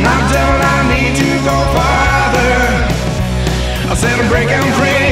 I'm not devil, I need to go farther. I said I'm breaking free.